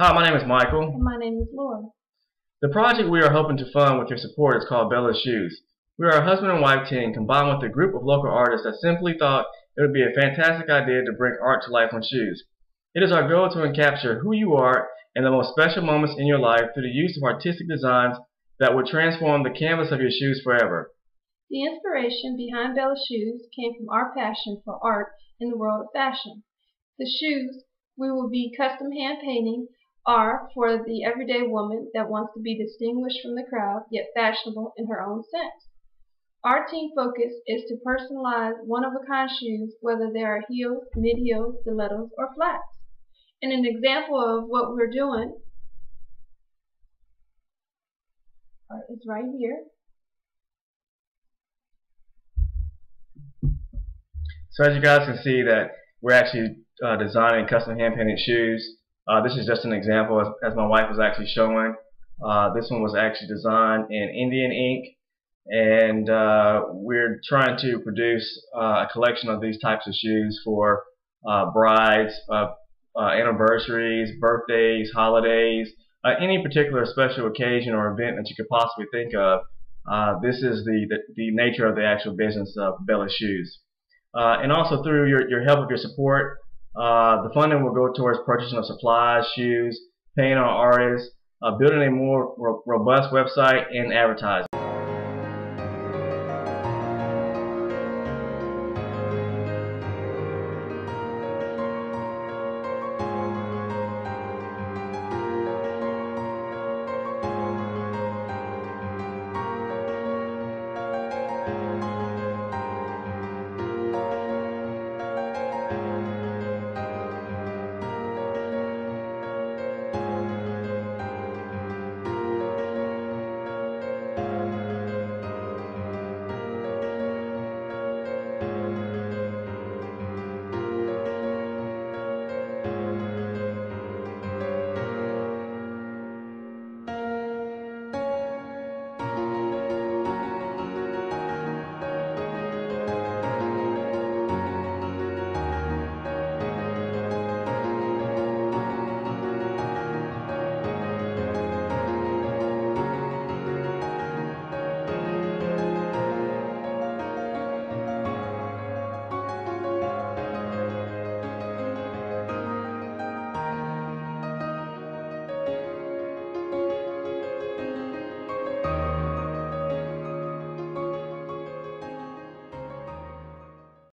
Hi, my name is Michael. And my name is Laura. The project we are hoping to fund with your support is called Bellish Shoes. We are a husband and wife team combined with a group of local artists that simply thought it would be a fantastic idea to bring art to life on shoes. It is our goal to encapture who you are and the most special moments in your life through the use of artistic designs that would transform the canvas of your shoes forever. The inspiration behind Bellish Shoes came from our passion for art in the world of fashion. The shoes we will be custom hand painting are for the everyday woman that wants to be distinguished from the crowd yet fashionable in her own sense. Our team focus is to personalize one-of-a-kind shoes whether they are heels, mid-heels, stilettos, or flats. And an example of what we're doing is right here. So as you guys can see that we're actually uh, designing custom hand painted shoes uh, this is just an example as, as my wife was actually showing. Uh, this one was actually designed in Indian ink and uh, we're trying to produce uh, a collection of these types of shoes for uh, brides, uh, anniversaries, birthdays, holidays, any particular special occasion or event that you could possibly think of. this is the, the, the, nature of the actual business of Bellish Shoes. and also through your, your help, of your support, uh, the funding will go towards purchasing of supplies, shoes, paying our artists, uh, building a more ro robust website, and advertising.